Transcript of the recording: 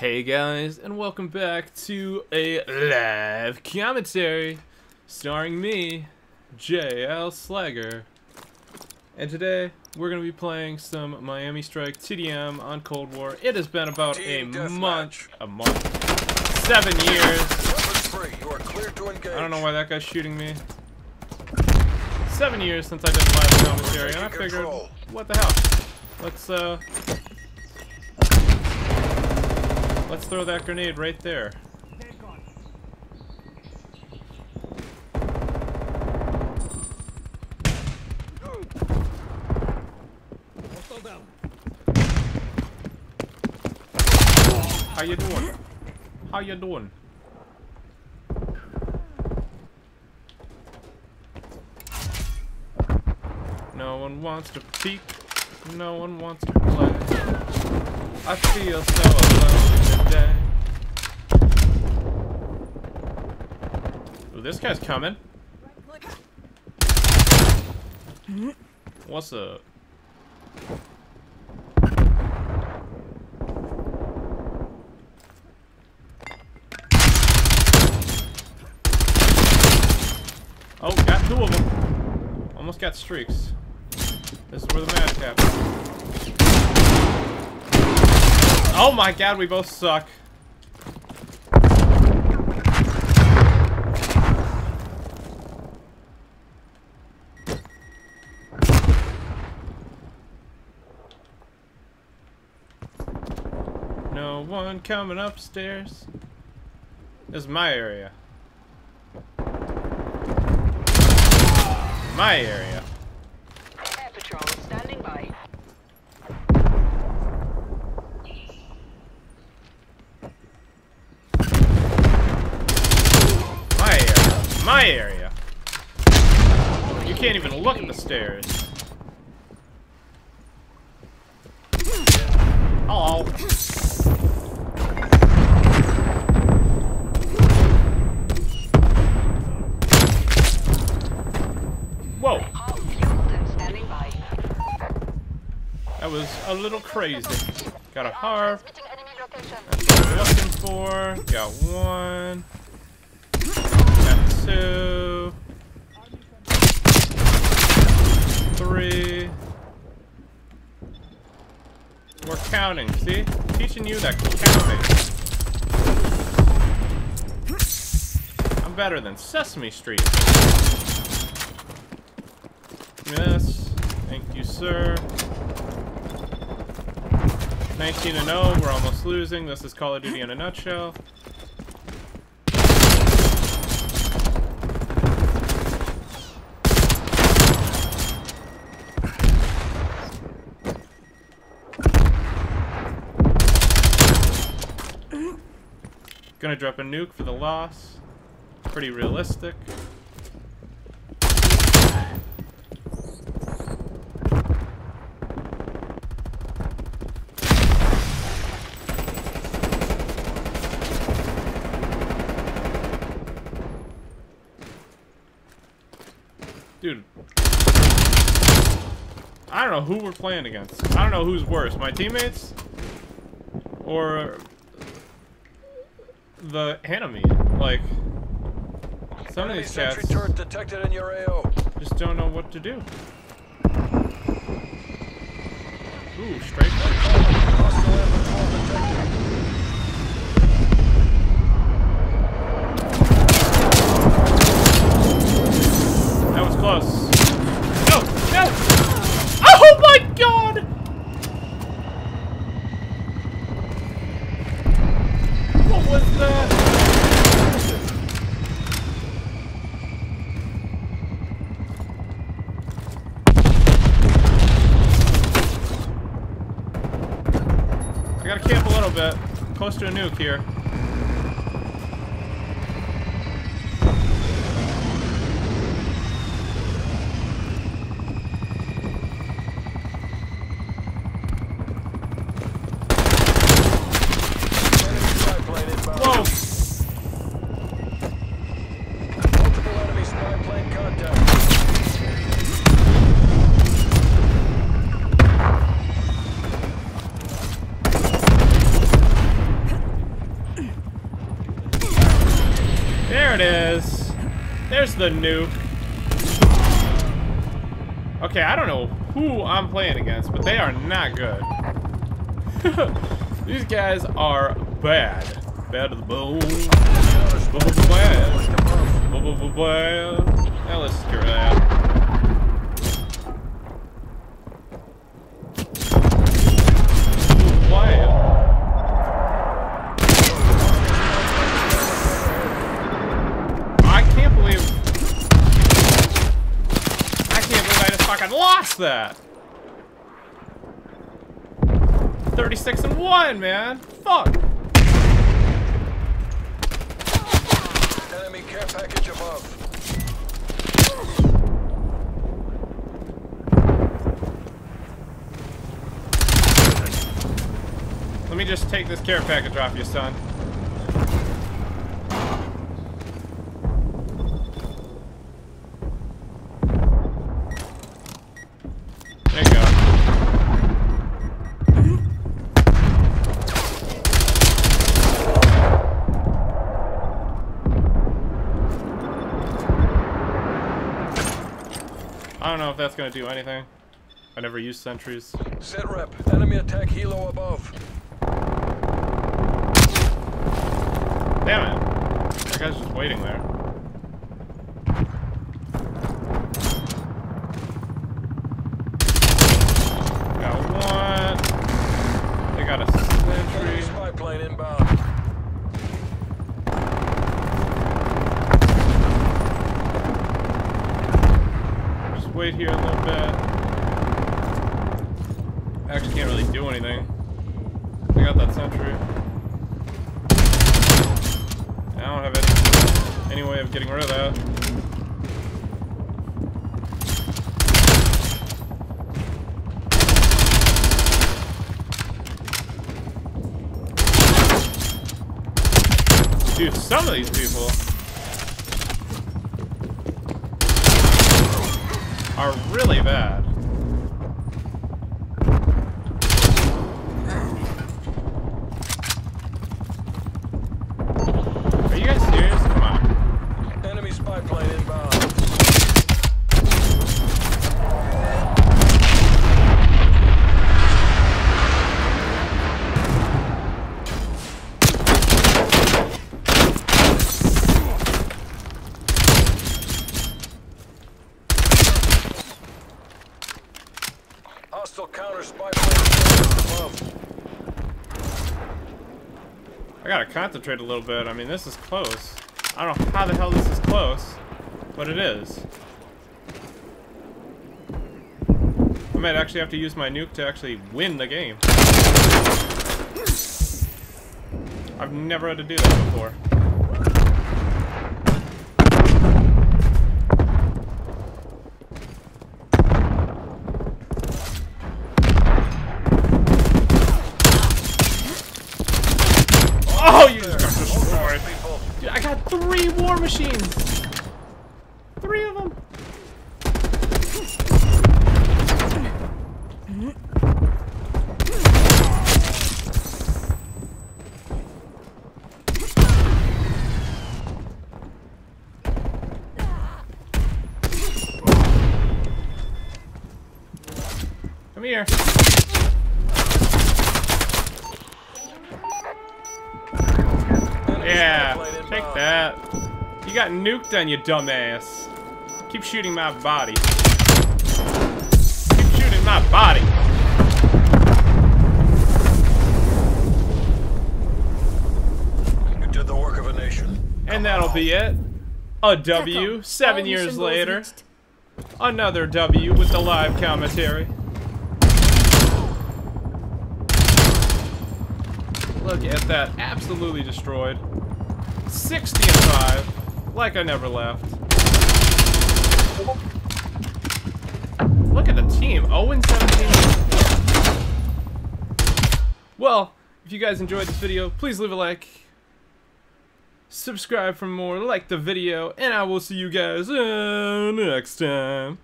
Hey guys, and welcome back to a live commentary starring me, JL Slagger. And today, we're going to be playing some Miami Strike TDM on Cold War. It has been about Team a month, a month, seven years. Free. You are clear to engage. I don't know why that guy's shooting me. Seven years since I did live commentary, and I figured, what the hell? Let's, uh... Let's throw that grenade right there. How you doing? How you doing? No one wants to peek. No one wants to play. I feel so alone today. Ooh, this guy's coming. What's up? Oh, got two of them. Almost got streaks. This is where the magic happens. Oh my god, we both suck. No one coming upstairs. This is my area. My area. Air Patrol standing by. My area. My area. You can't even look at the stairs. Hello. Whoa, that was a little crazy. Got a harp. That's what I'm looking for. Got one. Got two. Three. We're counting, see? Teaching you that counting. I'm better than Sesame Street. Yes. Thank you, sir. 19 and 0, we're almost losing. This is Call of Duty in a nutshell. Gonna drop a nuke for the loss. Pretty realistic. Dude. I don't know who we're playing against. I don't know who's worse, my teammates or the enemy. Like some of these turret detected in your AO. just don't know what to do. Ooh, straight back. Hostile air patrol detected. That was close. No, no! Oh my god! What was that? I gotta camp a little bit. Close to a nuke here. There it is. There's the nuke. Okay, I don't know who I'm playing against, but they are not good. These guys are bad. Bad to the bone. Now let's screw that. Quiet. Fucking lost that. 36 and 1, man. Fuck. Enemy care package above. Let me just take this care package off you, son. I don't know if that's gonna do anything. I never use sentries. Set rep. Enemy attack helo above. Damn it. That guy's just waiting there. Got one. They got a Enemy sentry. spy plane inbound. Just wait here a little bit. Actually can't really do anything. I got that sentry. I don't have any, any way of getting rid of that. Dude, some of these people are really bad. Are you guys serious? Come on. Enemy spy plane inbound. Hostile counter spy plane above. I gotta concentrate a little bit. I mean, this is close. I don't know how the hell this is close, but it is. I might actually have to use my nuke to actually win the game. I've never had to do that before. Oh, you just got destroyed. People. Dude, I got three war machines. Three of them. Come here. Yeah, take that. You got nuked on you dumbass. Keep shooting my body. Keep shooting my body. You did the work of a nation. And that'll be it. A W, seven years later. Another W with the live commentary. Look at that, absolutely destroyed. 60 and 5, like I never left. Look at the team, 0-17. Well, if you guys enjoyed this video, please leave a like. Subscribe for more, like the video, and I will see you guys uh, next time.